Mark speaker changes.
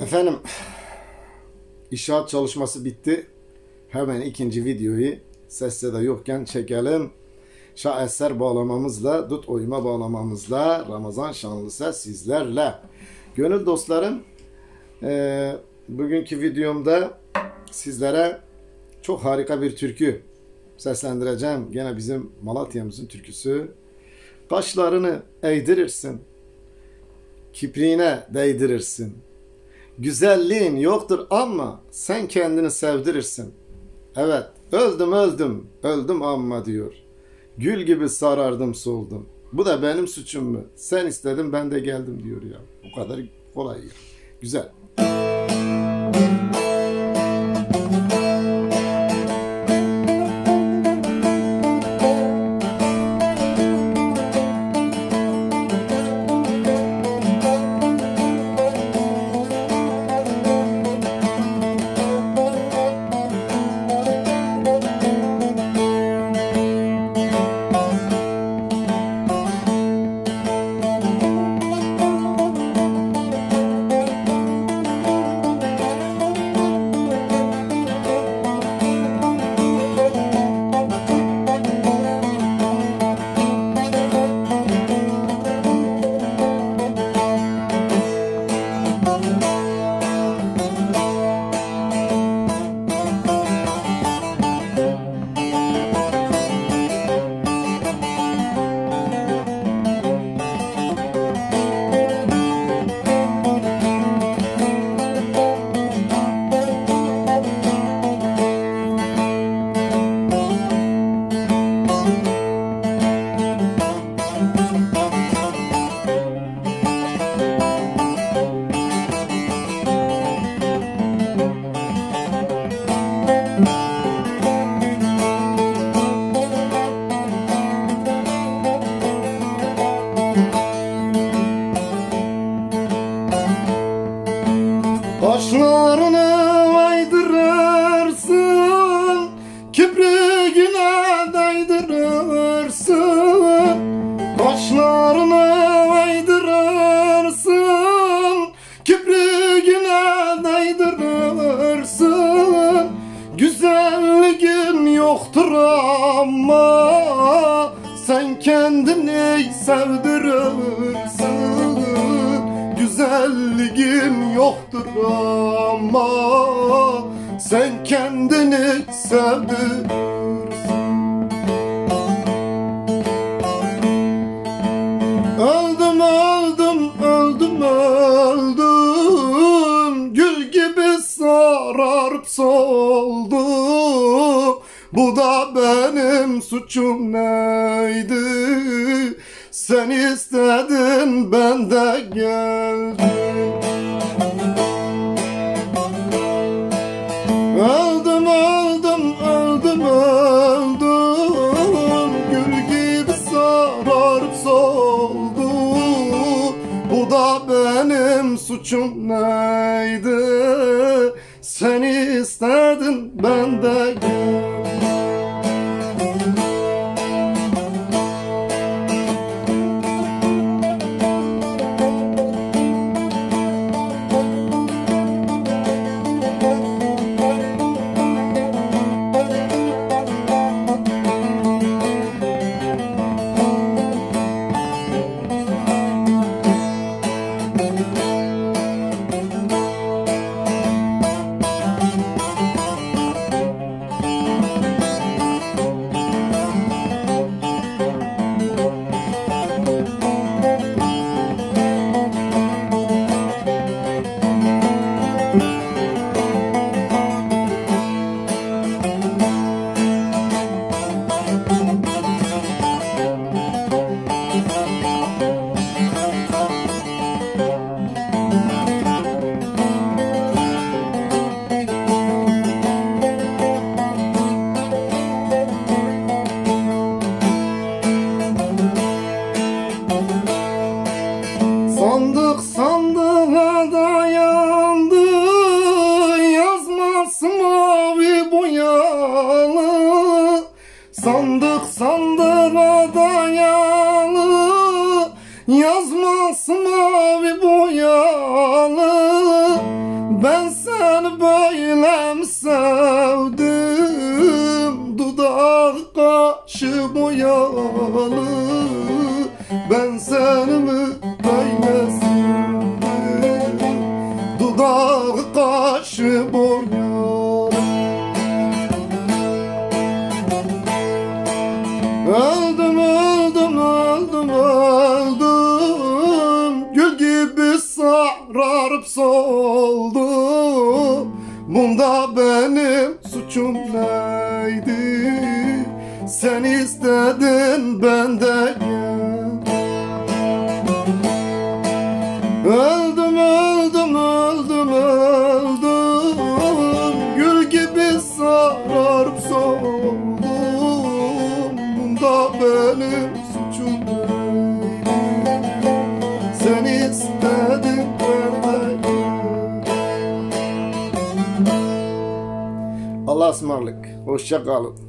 Speaker 1: Efendim, inşaat çalışması bitti. Hemen ikinci videoyu sesse de yokken çekelim. Şaheser bağlamamızla, dut oyma bağlamamızla, Ramazan şanlısı sizlerle. Gönül dostlarım, e, bugünkü videomda sizlere çok harika bir türkü seslendireceğim. Gene bizim Malatya'mızın türküsü. Kaşlarını eğdirirsin, kipriğine değdirirsin. Güzelliğin yoktur ama sen kendini sevdirirsin. Evet, öldüm öldüm, öldüm amma diyor. Gül gibi sarardım soldum. Bu da benim suçum mu? Sen istedin ben de geldim diyor ya. Bu kadar kolay ya. Güzel. Kaşlarını aydırırsın Kipriğine değdirirsin Güzelliğin yoktur ama Sen kendini sevdirirsin. Güzelliğin yoktur ama Sen kendini sevdirirsin soldu Bu da benim suçum neydi? Sen istedin ben de geldim. Öldüm öldüm öldüm öldüm. Gül gibi sararıp soldu. Bu da benim suçum neydi Sen istedin ben de Ben seni böylem sevdim? Dudak kaşım oyalı Ben seni mi böyle sevdim? Dudak kaşım oyalı Oh benim suçum neydi Sen istedin ben de gel. Öldüm öldüm öldüm öldüm. Gül gibi sararıp soldum Bunda benim suçum neydi Sen istedin Asmarlık. Hoşçakalın.